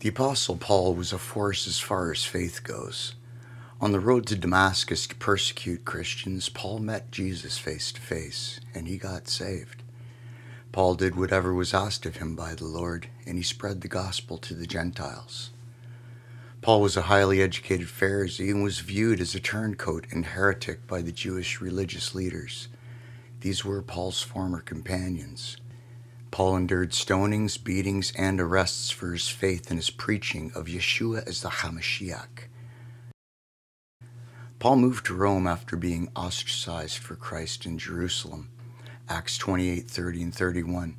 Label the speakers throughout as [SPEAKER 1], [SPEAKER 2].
[SPEAKER 1] The Apostle Paul was a force as far as faith goes. On the road to Damascus to persecute Christians, Paul met Jesus face to face, and he got saved. Paul did whatever was asked of him by the Lord, and he spread the gospel to the Gentiles. Paul was a highly educated Pharisee and was viewed as a turncoat and heretic by the Jewish religious leaders. These were Paul's former companions. Paul endured stonings, beatings, and arrests for his faith and his preaching of Yeshua as the Hamashiach. Paul moved to Rome after being ostracized for Christ in Jerusalem. Acts 28 30 and 31.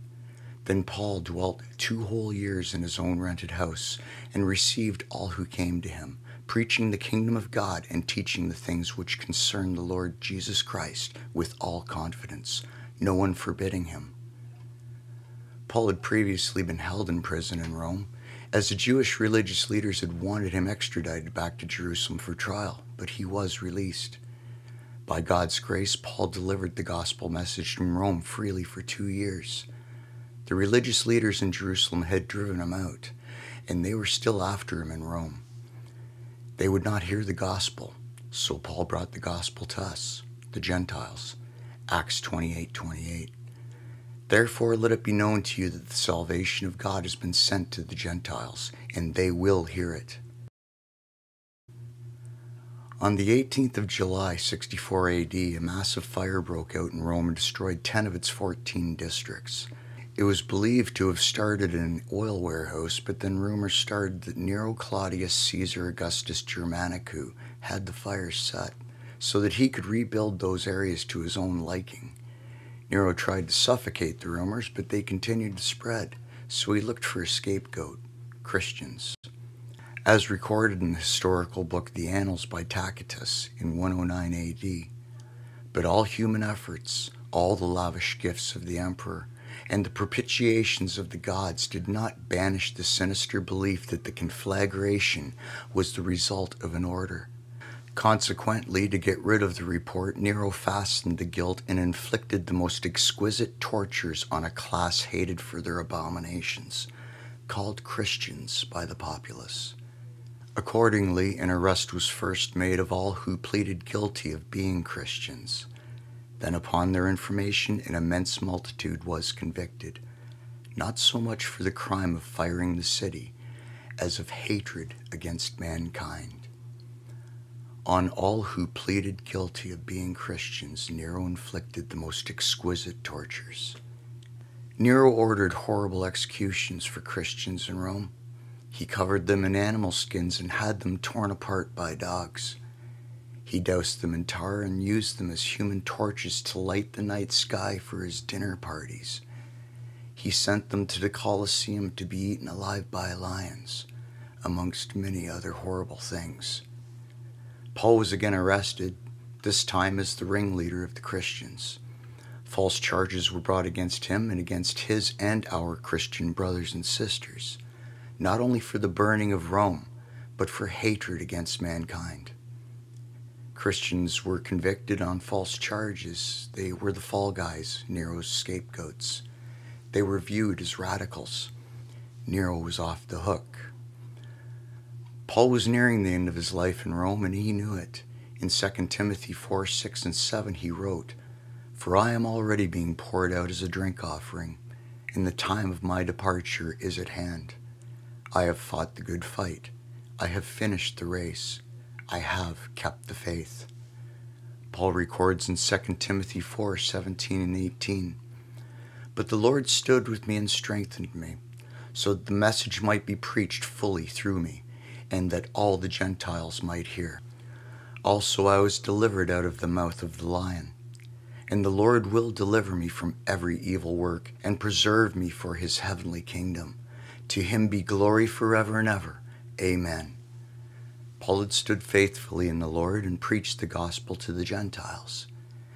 [SPEAKER 1] Then Paul dwelt two whole years in his own rented house and received all who came to him, preaching the kingdom of God and teaching the things which concern the Lord Jesus Christ with all confidence, no one forbidding him. Paul had previously been held in prison in Rome, as the Jewish religious leaders had wanted him extradited back to Jerusalem for trial, but he was released. By God's grace, Paul delivered the gospel message from Rome freely for two years. The religious leaders in Jerusalem had driven him out, and they were still after him in Rome. They would not hear the gospel, so Paul brought the gospel to us, the Gentiles. Acts 28 28. Therefore, let it be known to you that the salvation of God has been sent to the Gentiles, and they will hear it. On the 18th of July, 64 AD, a massive fire broke out in Rome and destroyed 10 of its 14 districts. It was believed to have started in an oil warehouse, but then rumors started that Nero Claudius Caesar Augustus Germanicus had the fire set so that he could rebuild those areas to his own liking. Nero tried to suffocate the rumors, but they continued to spread, so he looked for a scapegoat Christians. As recorded in the historical book The Annals by Tacitus in 109 AD. But all human efforts, all the lavish gifts of the emperor, and the propitiations of the gods did not banish the sinister belief that the conflagration was the result of an order Consequently, to get rid of the report, Nero fastened the guilt and inflicted the most exquisite tortures on a class hated for their abominations, called Christians by the populace. Accordingly, an arrest was first made of all who pleaded guilty of being Christians. Then, upon their information, an immense multitude was convicted, not so much for the crime of firing the city as of hatred against mankind. On all who pleaded guilty of being Christians, Nero inflicted the most exquisite tortures. Nero ordered horrible executions for Christians in Rome. He covered them in animal skins and had them torn apart by dogs. He doused them in tar and used them as human torches to light the night sky for his dinner parties. He sent them to the Colosseum to be eaten alive by lions, amongst many other horrible things. Paul was again arrested, this time as the ringleader of the Christians. False charges were brought against him and against his and our Christian brothers and sisters, not only for the burning of Rome, but for hatred against mankind. Christians were convicted on false charges. They were the fall guys, Nero's scapegoats. They were viewed as radicals. Nero was off the hook. Paul was nearing the end of his life in Rome, and he knew it. In 2 Timothy 4 6 and 7, he wrote, For I am already being poured out as a drink offering, and the time of my departure is at hand. I have fought the good fight. I have finished the race. I have kept the faith. Paul records in 2 Timothy 4 17 and 18, But the Lord stood with me and strengthened me, so that the message might be preached fully through me and that all the Gentiles might hear. Also I was delivered out of the mouth of the lion. And the Lord will deliver me from every evil work and preserve me for his heavenly kingdom. To him be glory forever and ever. Amen. Paul had stood faithfully in the Lord and preached the gospel to the Gentiles.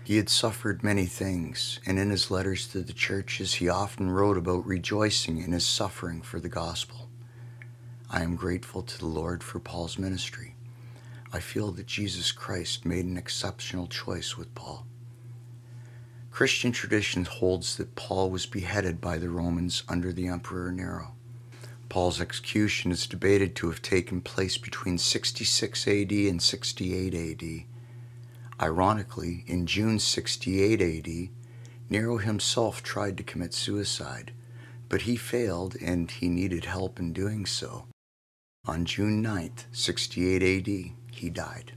[SPEAKER 1] He had suffered many things, and in his letters to the churches he often wrote about rejoicing in his suffering for the gospel. I am grateful to the Lord for Paul's ministry. I feel that Jesus Christ made an exceptional choice with Paul. Christian tradition holds that Paul was beheaded by the Romans under the Emperor Nero. Paul's execution is debated to have taken place between 66 AD and 68 AD. Ironically, in June 68 AD, Nero himself tried to commit suicide, but he failed and he needed help in doing so. On June 9, 68 AD, he died.